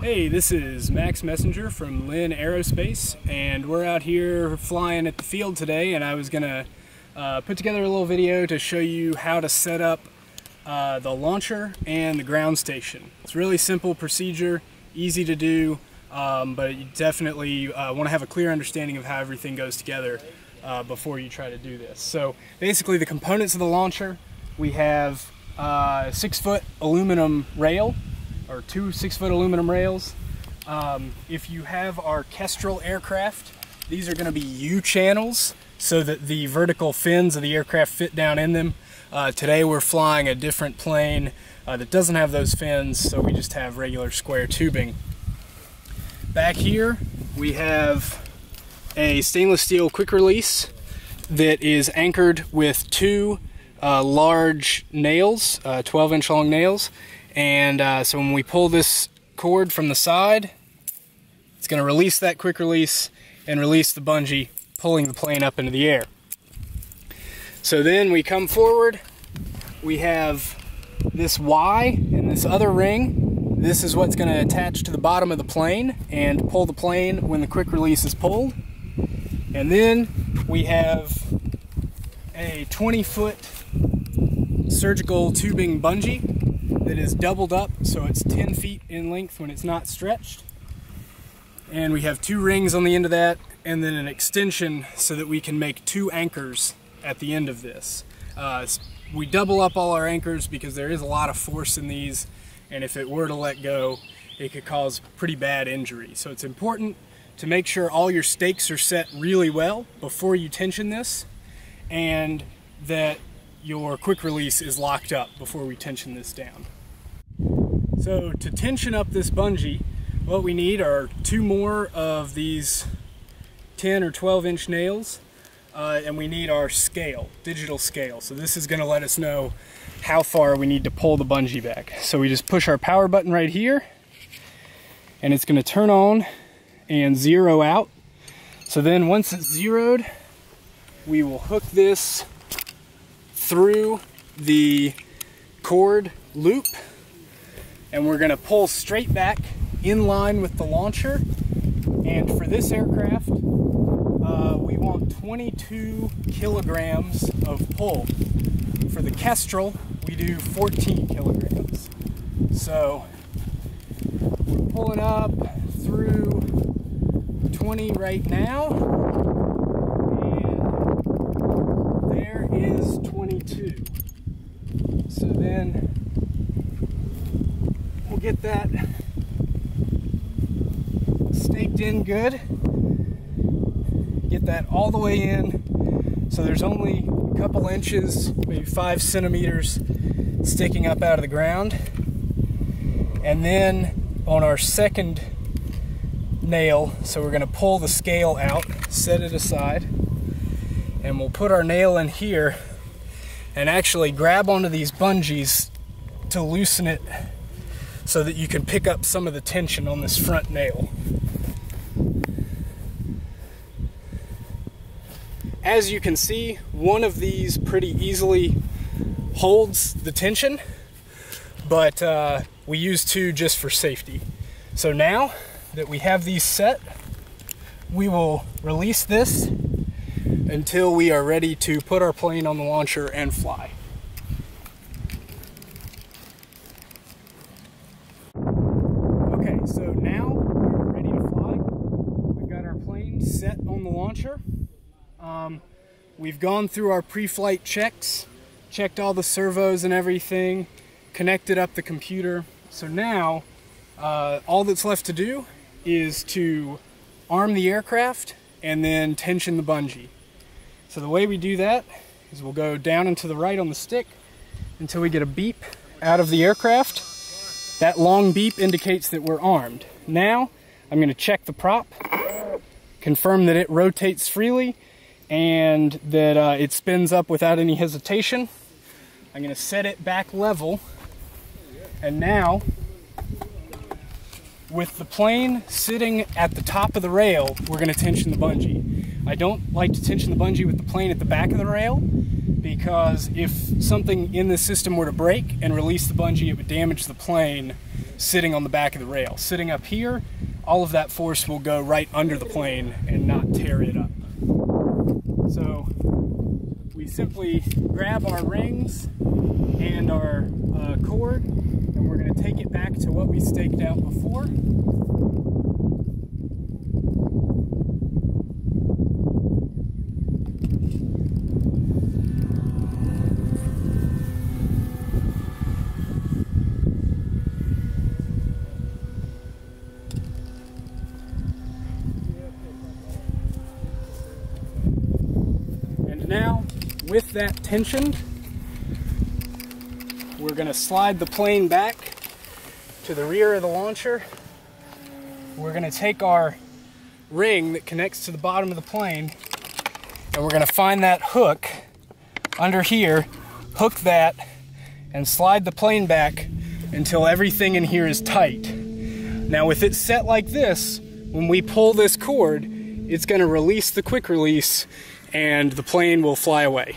Hey, this is Max Messenger from Linn Aerospace, and we're out here flying at the field today, and I was gonna uh, put together a little video to show you how to set up uh, the launcher and the ground station. It's really simple procedure, easy to do, um, but you definitely uh, want to have a clear understanding of how everything goes together uh, before you try to do this. So basically the components of the launcher, we have uh, a six foot aluminum rail or two six foot aluminum rails. Um, if you have our Kestrel aircraft, these are going to be U channels so that the vertical fins of the aircraft fit down in them. Uh, today we're flying a different plane uh, that doesn't have those fins, so we just have regular square tubing. Back here we have a stainless steel quick release that is anchored with two uh, large nails, uh, 12 inch long nails, and uh, so when we pull this cord from the side, it's going to release that quick release and release the bungee, pulling the plane up into the air. So then we come forward, we have this Y and this other ring. This is what's going to attach to the bottom of the plane and pull the plane when the quick release is pulled. And then we have a 20 foot surgical tubing bungee that is doubled up so it's 10 feet in length when it's not stretched. And we have two rings on the end of that and then an extension so that we can make two anchors at the end of this. Uh, we double up all our anchors because there is a lot of force in these and if it were to let go it could cause pretty bad injury. So it's important to make sure all your stakes are set really well before you tension this and that your quick release is locked up before we tension this down. So to tension up this bungee, what we need are two more of these 10 or 12 inch nails uh, and we need our scale, digital scale. So this is gonna let us know how far we need to pull the bungee back. So we just push our power button right here and it's gonna turn on and zero out. So then once it's zeroed, we will hook this through the cord loop and we're going to pull straight back in line with the launcher. And for this aircraft, uh, we want 22 kilograms of pull. For the Kestrel, we do 14 kilograms. So we're pulling up through 20 right now. And there is 22. So then we'll get that staked in good. Get that all the way in. So there's only a couple inches, maybe five centimeters sticking up out of the ground. And then on our second nail, so we're gonna pull the scale out, set it aside, and we'll put our nail in here and actually grab onto these bungees to loosen it so that you can pick up some of the tension on this front nail. As you can see, one of these pretty easily holds the tension, but uh, we use two just for safety. So now that we have these set, we will release this until we are ready to put our plane on the launcher and fly. so now we're ready to fly. We've set on the launcher. Um, we've gone through our pre-flight checks, checked all the servos and everything, connected up the computer. So now, uh, all that's left to do is to arm the aircraft and then tension the bungee. So the way we do that is we'll go down and to the right on the stick until we get a beep out of the aircraft that long beep indicates that we're armed. Now, I'm going to check the prop, confirm that it rotates freely, and that uh, it spins up without any hesitation. I'm going to set it back level, and now, with the plane sitting at the top of the rail, we're going to tension the bungee. I don't like to tension the bungee with the plane at the back of the rail because if something in the system were to break and release the bungee, it would damage the plane sitting on the back of the rail. Sitting up here, all of that force will go right under the plane and not tear it up. So we simply grab our rings and our uh, cord and we're going to take it back to what we staked out before. now, with that tension, we're going to slide the plane back to the rear of the launcher. We're going to take our ring that connects to the bottom of the plane and we're going to find that hook under here, hook that, and slide the plane back until everything in here is tight. Now with it set like this, when we pull this cord, it's going to release the quick release and the plane will fly away.